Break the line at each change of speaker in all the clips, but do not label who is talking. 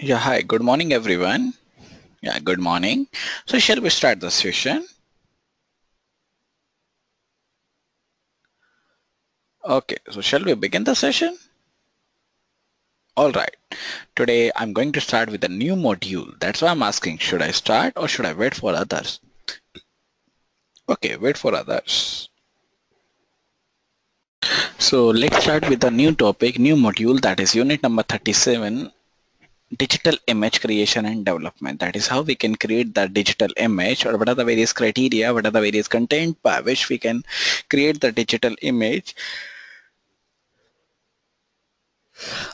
Yeah, hi, good morning, everyone. Yeah, good morning. So shall we start the session? Okay, so shall we begin the session? All right. Today I'm going to start with a new module. That's why I'm asking, should I start or should I wait for others? Okay, wait for others. So let's start with a new topic, new module that is unit number 37 digital image creation and development. That is how we can create the digital image or what are the various criteria, what are the various content by which we can create the digital image.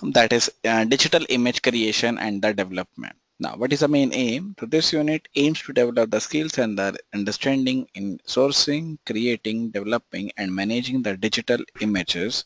That is uh, digital image creation and the development. Now, what is the main aim? So this unit aims to develop the skills and the understanding in sourcing, creating, developing, and managing the digital images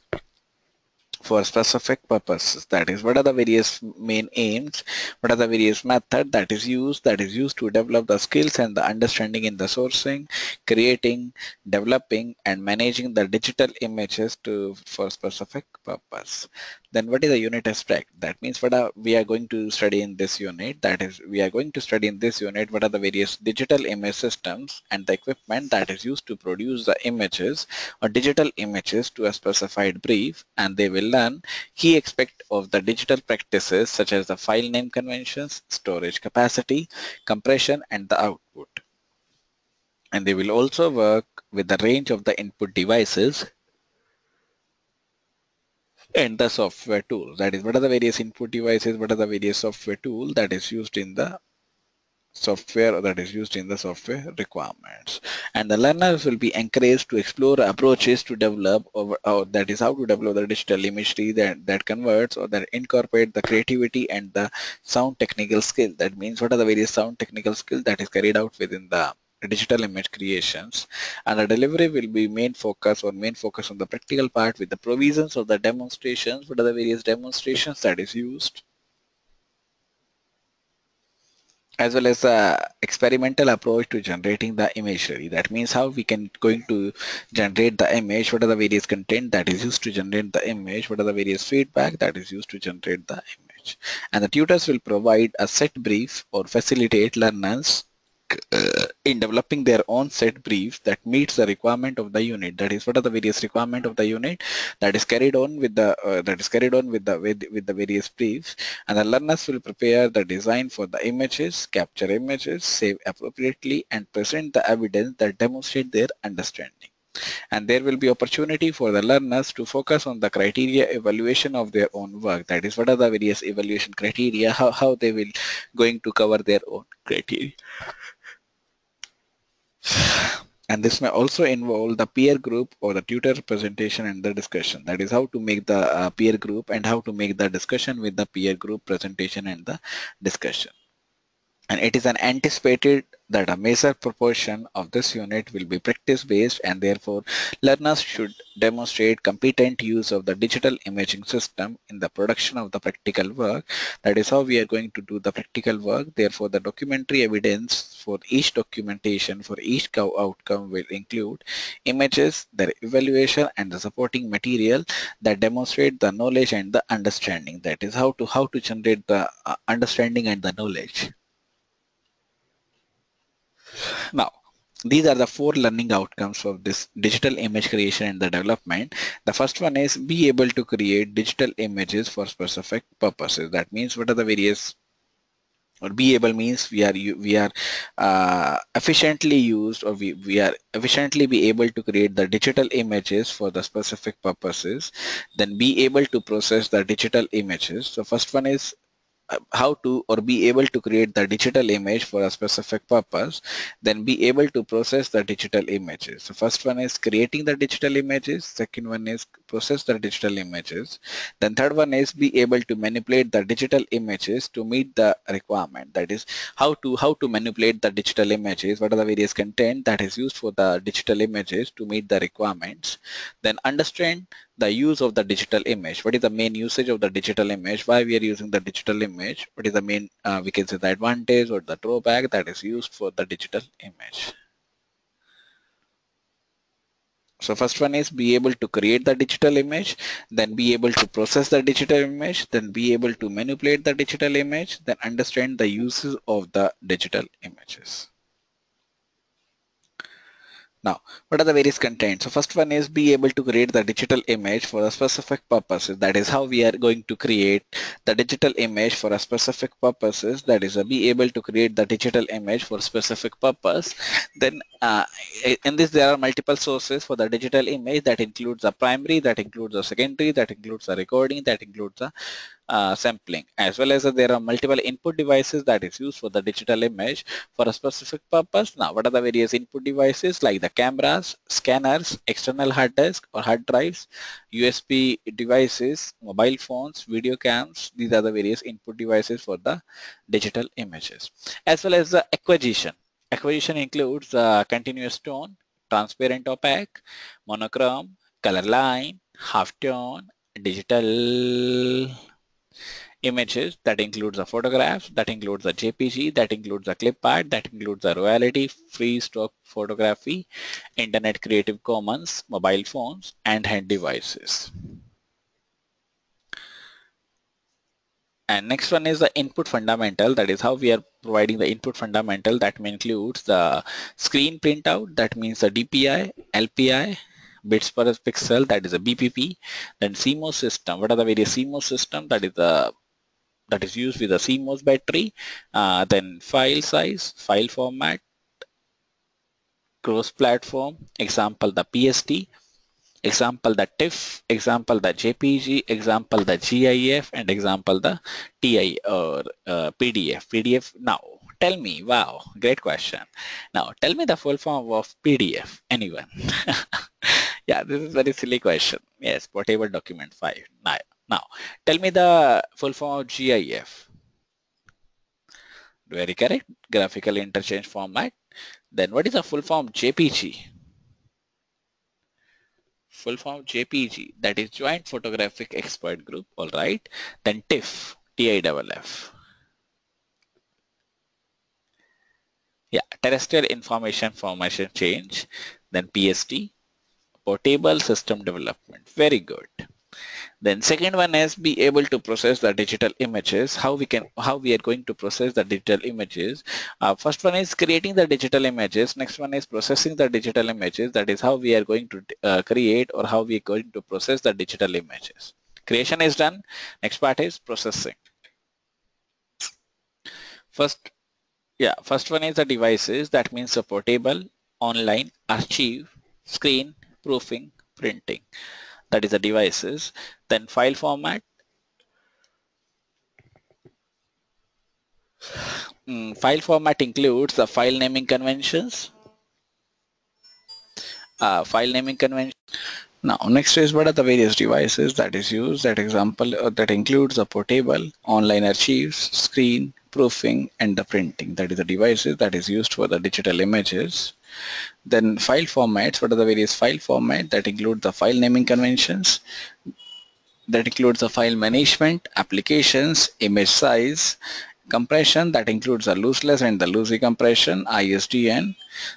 for specific purposes. That is what are the various main aims? What are the various method that is used that is used to develop the skills and the understanding in the sourcing creating developing and managing the digital images to for specific purpose then what is the unit aspect that means what are we are going to study in this unit. That is we are going to study in this unit what are the various digital image systems and the equipment that is used to produce the images or digital images to a specified brief and they will learn key aspect of the digital practices such as the file name conventions storage capacity compression and the output. And they will also work with the range of the input devices and the software tools. That is, what are the various input devices, what are the various software tool that is used in the software that is used in the software requirements. And the learners will be encouraged to explore approaches to develop or, or that is how to develop the digital imagery that, that converts or that incorporate the creativity and the sound technical skill. That means what are the various sound technical skill that is carried out within the digital image creations and the delivery will be main focus or main focus on the practical part with the provisions of the demonstrations what are the various demonstrations that is used? As well as the experimental approach to generating the imagery. That means how we can going to generate the image what are the various content that is used to generate the image what are the various feedback that is used to generate the image. And the tutors will provide a set brief or facilitate learners uh, in developing their own set briefs that meets the requirement of the unit. That is what are the various requirement of the unit that is carried on with the uh, that is carried on with the with, with the various briefs and the learners will prepare the design for the images capture images save appropriately and present the evidence that demonstrate their understanding. And there will be opportunity for the learners to focus on the criteria evaluation of their own work. That is what are the various evaluation criteria? How, how they will going to cover their own criteria and this may also involve the peer group or the tutor presentation and the discussion. That is how to make the uh, peer group and how to make the discussion with the peer group presentation and the discussion and it is an anticipated that a major proportion of this unit will be practice based and therefore learners should demonstrate competent use of the digital imaging system in the production of the practical work. That is how we are going to do the practical work. Therefore, the documentary evidence for each documentation for each outcome will include images, their evaluation and the supporting material that demonstrate the knowledge and the understanding. That is how to how to generate the uh, understanding and the knowledge. Now, these are the four learning outcomes of this digital image creation and the development. The first one is be able to create digital images for specific purposes. That means what are the various or be able means we are we are uh, efficiently used or we, we are efficiently be able to create the digital images for the specific purposes then be able to process the digital images so first one is how to or be able to create the digital image for a specific purpose then be able to process the digital images. So first one is creating the digital images. Second one is process the digital images then third one is be able to manipulate the digital images to meet the requirement that is how to how to manipulate the digital images what are the various content that is used for the digital images to meet the requirements then understand the use of the digital image. What is the main usage of the digital image? Why we are using the digital image? What is the main, uh, we can say the advantage or the drawback that is used for the digital image. So first one is be able to create the digital image, then be able to process the digital image, then be able to manipulate the digital image, then understand the uses of the digital images. Now, what are the various contents? So first one is be able to create the digital image for a specific purposes. That is how we are going to create the digital image for a specific purposes. That is, uh, be able to create the digital image for specific purpose. Then uh, in this, there are multiple sources for the digital image that includes a primary, that includes a secondary, that includes a recording, that includes a uh, sampling as well as uh, there are multiple input devices that is used for the digital image for a specific purpose. Now what are the various input devices like the cameras, scanners, external hard disk or hard drives, USB devices, mobile phones, video cams. These are the various input devices for the digital images as well as the acquisition. Acquisition includes uh, continuous tone, transparent opaque, monochrome, color line, half tone, digital images that includes the photographs, that includes the JPG, that includes the clip art, that includes the royalty, free stock photography, internet creative commons, mobile phones, and hand devices. And next one is the input fundamental. That is how we are providing the input fundamental. That includes the screen printout. That means the DPI, LPI, bits per pixel. That is a BPP. Then CMOS system. What are the various CMOS system? That is the that is used with a CMOS battery. Uh, then file size, file format, cross platform, example the PST, example the TIFF, example the JPG, example the GIF, and example the TI or uh, PDF. PDF now. Tell me, wow, great question. Now, tell me the full form of PDF, anyone? yeah, this is very silly question. Yes, portable document file. Now, now, tell me the full form of GIF. Very correct. Graphical interchange format. Then what is the full form JPG? Full form JPG. That is Joint Photographic Expert Group. All right. Then TIFF. T-I-F-F. Yeah, terrestrial information formation change. Then PST. Portable system development. Very good. Then second one is be able to process the digital images. How we can, how we are going to process the digital images. Uh, first one is creating the digital images. Next one is processing the digital images. That is how we are going to uh, create or how we are going to process the digital images. Creation is done. Next part is processing. First, yeah, first one is the devices. That means the portable, online, archive, screen, proofing, printing. That is the devices. Then file format. Mm, file format includes the file naming conventions. Uh, file naming convention. Now next is what are the various devices that is used? That example uh, that includes the portable online archives screen proofing and the printing. That is the devices that is used for the digital images then file formats, what are the various file format that include the file naming conventions, that includes the file management, applications, image size, compression that includes the lossless and the lossy compression, ISDN.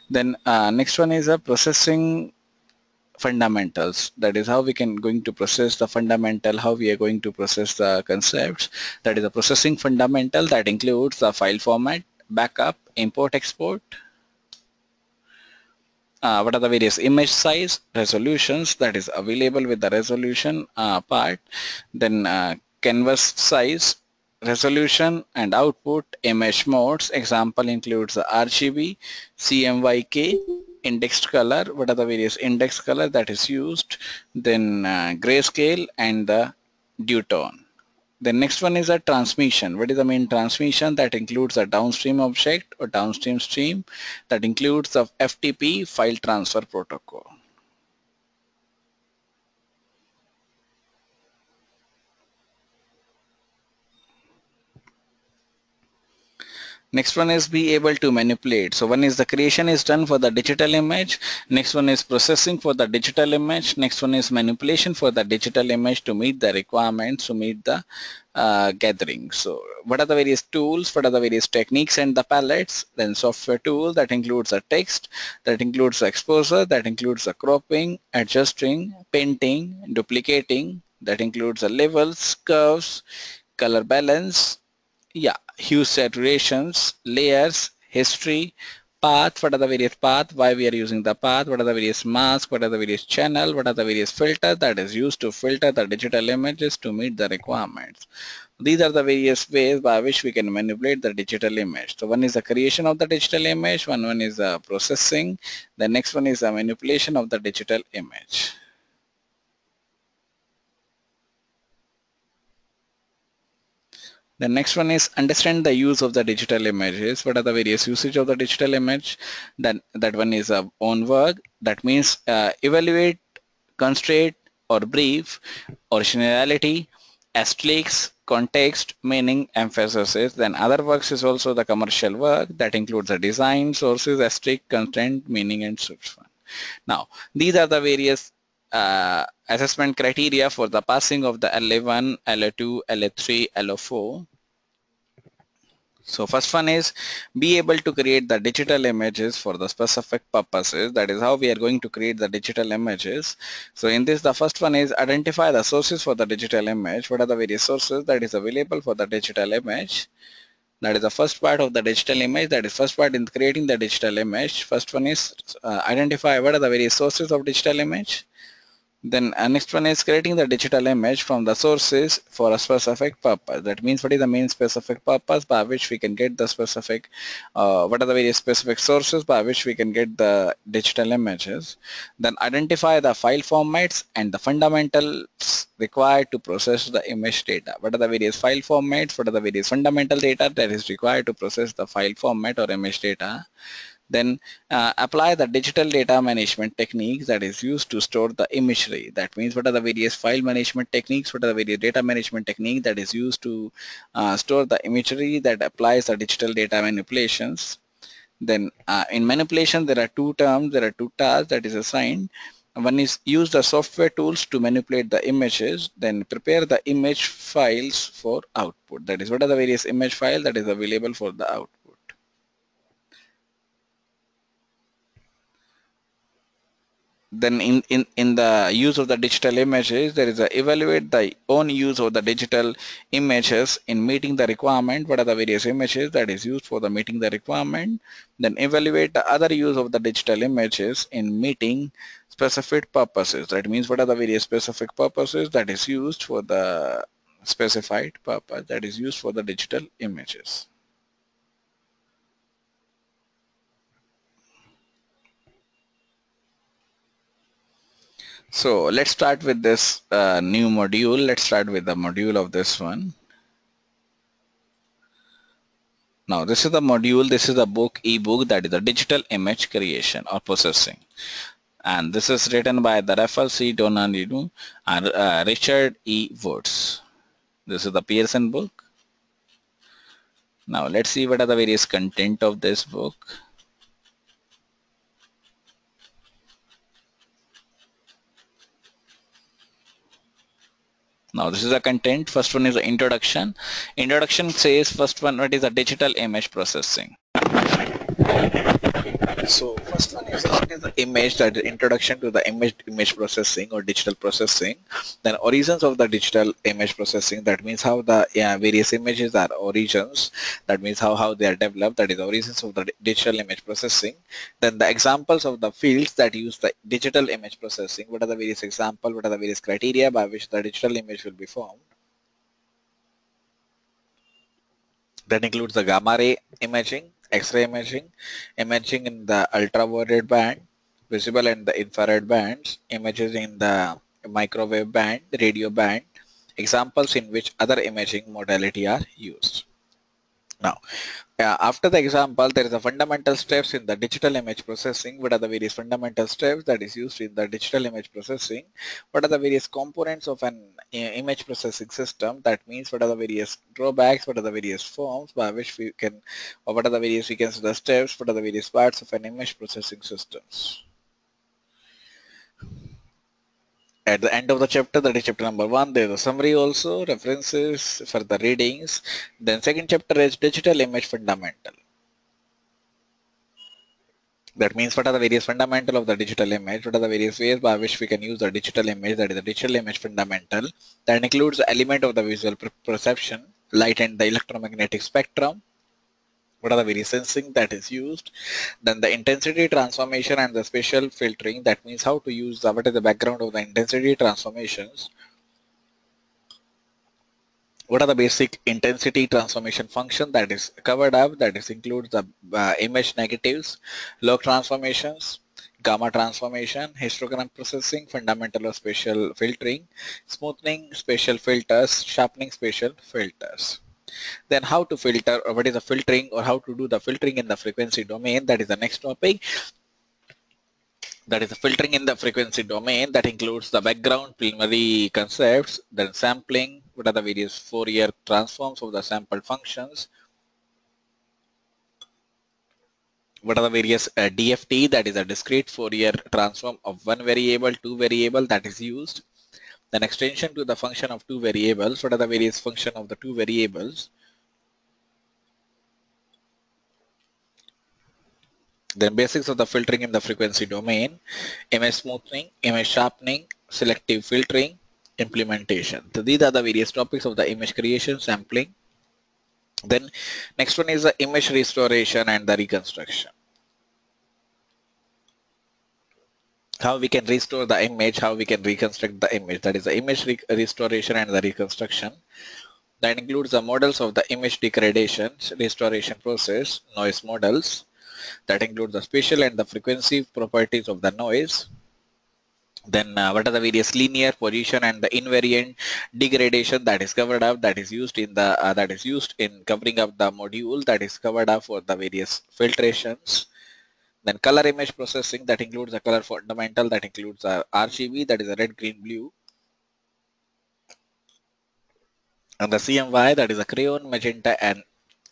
Then uh, next one is a processing fundamentals. That is how we can going to process the fundamental how we are going to process the concepts. That is a processing fundamental that includes the file format backup import export uh, what are the various image size resolutions that is available with the resolution uh, part? Then uh, canvas size resolution and output image modes. Example includes the RGB CMYK indexed color. What are the various index color that is used? Then uh, grayscale and the duotone the next one is a transmission. What is the main transmission? That includes a downstream object or downstream stream. That includes the FTP file transfer protocol. Next one is be able to manipulate. So one is the creation is done for the digital image. Next one is processing for the digital image. Next one is manipulation for the digital image to meet the requirements, to meet the uh, gathering. So what are the various tools? What are the various techniques and the palettes? Then software tool that includes a text, that includes the exposure, that includes a cropping, adjusting, painting, duplicating, that includes the levels, curves, color balance, yeah, hue saturations, layers, history, path, what are the various path, why we are using the path, what are the various mask, what are the various channel, what are the various filter that is used to filter the digital images to meet the requirements. These are the various ways by which we can manipulate the digital image. So one is the creation of the digital image, one one is the processing, the next one is the manipulation of the digital image. The next one is understand the use of the digital images. What are the various usage of the digital image? Then that one is a own work. That means uh, evaluate, constraint or brief, originality, aesthetics, context, meaning, emphasis. Then other works is also the commercial work that includes the design, sources, aesthetic, content, meaning, and so one. Now, these are the various uh, assessment criteria for the passing of the LA1, LA2, LA3, LA4. So first one is be able to create the digital images for the specific purposes. That is how we are going to create the digital images. So in this, the first one is identify the sources for the digital image. What are the various sources that is available for the digital image? That is the first part of the digital image. That is first part in creating the digital image. First one is uh, identify what are the various sources of digital image. Then uh, next one is creating the digital image from the sources for a specific purpose. That means what is the main specific purpose by which we can get the specific, uh, what are the various specific sources by which we can get the digital images. Then identify the file formats and the fundamentals required to process the image data. What are the various file formats? What are the various fundamental data that is required to process the file format or image data? Then uh, apply the digital data management techniques that is used to store the imagery. That means what are the various file management techniques, what are the various data management technique that is used to uh, store the imagery that applies the digital data manipulations. Then uh, in manipulation there are two terms, there are two tasks that is assigned. One is use the software tools to manipulate the images, then prepare the image files for output. That is what are the various image files that is available for the output. Then in, in, in the use of the digital images, there is a evaluate the own use of the digital images in meeting the requirement. What are the various images that is used for the meeting the requirement? Then evaluate the other use of the digital images in meeting specific purposes. That means what are the various specific purposes that is used for the specified purpose that is used for the digital images. So let's start with this uh, new module. Let's start with the module of this one. Now this is the module, this is the book, ebook that is the digital image creation or processing. And this is written by the Rafael C. And uh, Richard E. Woods. This is the Pearson book. Now let's see what are the various content of this book. Now this is the content. First one is the introduction. Introduction says first one what is the digital image processing. So first one is the image that introduction to the image image processing or digital processing. Then origins of the digital image processing. That means how the yeah, various images are origins. That means how how they are developed. That is origins of the digital image processing. Then the examples of the fields that use the digital image processing. What are the various example? What are the various criteria by which the digital image will be formed? That includes the gamma ray imaging, X-ray imaging, imaging in the ultraviolet band, visible in the infrared bands, images in the microwave band, radio band, examples in which other imaging modality are used. Now, uh, after the example, there is a fundamental steps in the digital image processing. What are the various fundamental steps that is used in the digital image processing? What are the various components of an uh, image processing system? That means what are the various drawbacks? What are the various forms by which we can, or what are the various we can see the steps? What are the various parts of an image processing systems? At the end of the chapter that is chapter number one there's a summary also references for the readings. Then second chapter is digital image fundamental. That means what are the various fundamental of the digital image? What are the various ways by which we can use the digital image? That is the digital image fundamental. That includes the element of the visual perception light and the electromagnetic spectrum what are the various sensing that is used then the intensity transformation and the spatial filtering that means how to use the, what is the background of the intensity transformations. What are the basic intensity transformation function that is covered up that is includes the uh, image negatives log transformations gamma transformation histogram processing fundamental or spatial filtering smoothing spatial filters sharpening spatial filters then how to filter or what is the filtering or how to do the filtering in the frequency domain that is the next topic. That is the filtering in the frequency domain that includes the background preliminary concepts then sampling what are the various Fourier transforms of the sampled functions. What are the various uh, DFT that is a discrete Fourier transform of one variable two variable that is used then extension to the function of two variables. What are the various function of the two variables? Then basics of the filtering in the frequency domain, image smoothing, image sharpening, selective filtering, implementation. So these are the various topics of the image creation, sampling. Then next one is the image restoration and the reconstruction. How we can restore the image, how we can reconstruct the image. That is the image re restoration and the reconstruction. That includes the models of the image degradation, restoration process, noise models. That includes the spatial and the frequency properties of the noise. Then uh, what are the various linear position and the invariant degradation that is covered up that is used in the uh, that is used in covering up the module that is covered up for the various filtrations then color image processing that includes the color fundamental that includes our RGB that is a red, green, blue. And the CMY that is a cyan, magenta and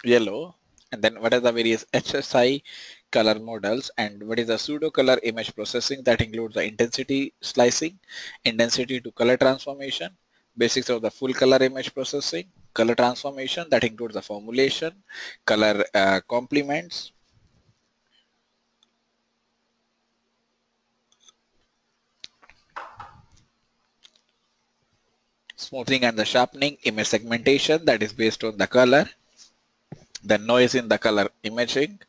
yellow. And then what are the various HSI color models and what is the pseudo color image processing that includes the intensity slicing, intensity to color transformation, basics of the full color image processing, color transformation that includes the formulation, color uh, complements, smoothing and the sharpening, image segmentation that is based on the color, then noise in the color imaging,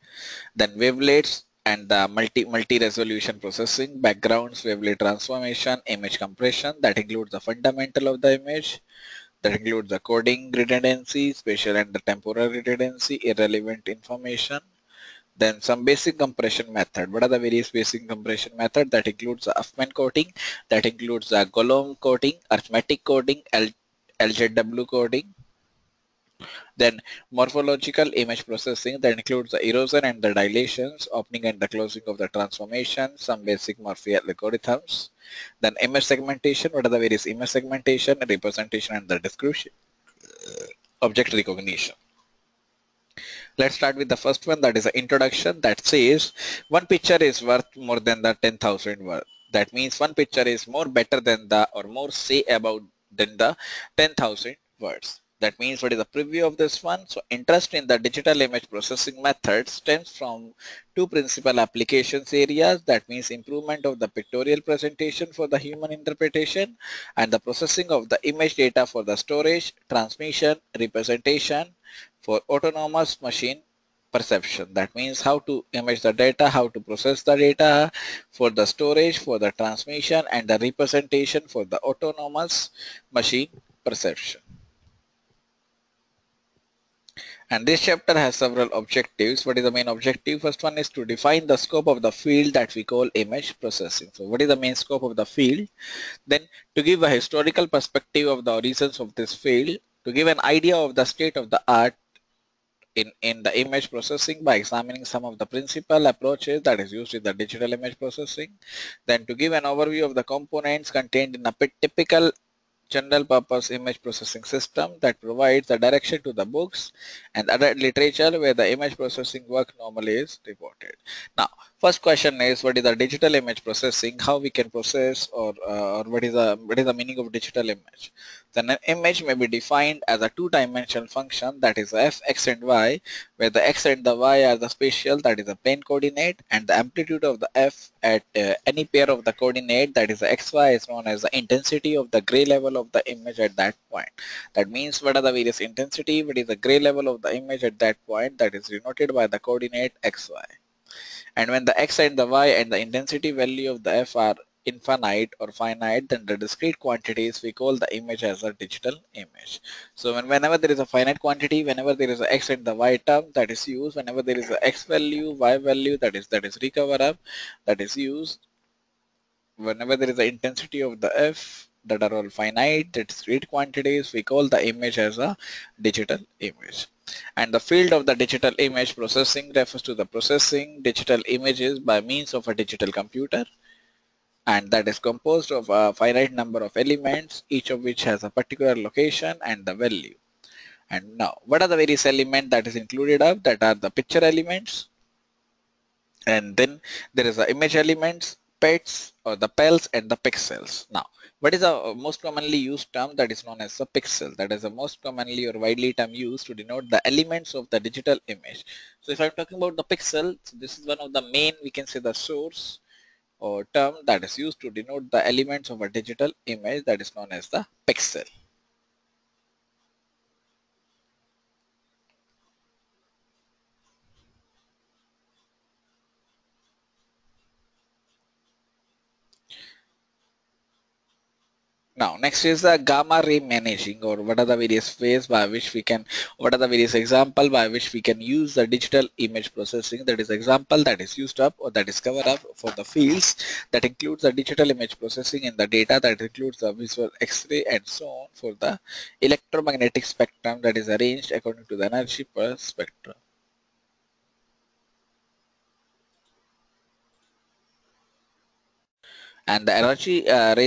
then wavelets and the multi multi resolution processing, backgrounds, wavelet transformation, image compression that includes the fundamental of the image, that includes the coding redundancy, spatial and the temporal redundancy, irrelevant information, then some basic compression method. What are the various basic compression method? That includes the Huffman coding, that includes uh, the Golomb coding, arithmetic coding, L LZW coding. Then morphological image processing that includes the erosion and the dilations, opening and the closing of the transformation, some basic Morphy algorithms. Then image segmentation, what are the various image segmentation, representation and the description, uh, object recognition. Let's start with the first one that is an introduction that says one picture is worth more than the 10,000 word. That means one picture is more better than the or more say about than the 10,000 words. That means what is the preview of this one? So interest in the digital image processing method stems from two principal applications areas. That means improvement of the pictorial presentation for the human interpretation and the processing of the image data for the storage, transmission, representation, for autonomous machine perception. That means how to image the data, how to process the data for the storage, for the transmission and the representation for the autonomous machine perception. And this chapter has several objectives. What is the main objective? First one is to define the scope of the field that we call image processing. So what is the main scope of the field? Then to give a historical perspective of the origins of this field, to give an idea of the state of the art in, in the image processing by examining some of the principal approaches that is used in the digital image processing. Then to give an overview of the components contained in a typical general purpose image processing system that provides the direction to the books and other literature where the image processing work normally is reported. Now, first question is what is the digital image processing? How we can process or, uh, or what is the what is the meaning of digital image? Then an image may be defined as a two-dimensional function that is f, x and y where the x and the y are the spatial that is the plane coordinate and the amplitude of the f at uh, any pair of the coordinate that is the xy is known as the intensity of the gray level of the image at that point. That means what are the various intensity, what is the gray level of the image at that point that is denoted by the coordinate xy. And when the x and the y and the intensity value of the f are infinite or finite then the discrete quantities we call the image as a digital image. So when, whenever there is a finite quantity whenever there is a x and the y term that is used whenever there is a x value y value that is that is recover up that is used whenever there is the intensity of the f that are all finite discrete quantities we call the image as a digital image and the field of the digital image processing refers to the processing digital images by means of a digital computer. And that is composed of a finite number of elements each of which has a particular location and the value. And now what are the various elements that is included of? That are the picture elements. And then there is the image elements pets or the pels and the pixels. Now what is the uh, most commonly used term that is known as the pixel? That is the most commonly or widely term used to denote the elements of the digital image. So if i'm talking about the pixel so this is one of the main we can say the source or term that is used to denote the elements of a digital image that is known as the pixel. Now, next is the gamma ray imaging or what are the various ways by which we can, what are the various example by which we can use the digital image processing that is example that is used up or that is covered up for the fields that includes the digital image processing in the data that includes the visual x-ray and so on for the electromagnetic spectrum that is arranged according to the energy per spectrum. And the energy uh,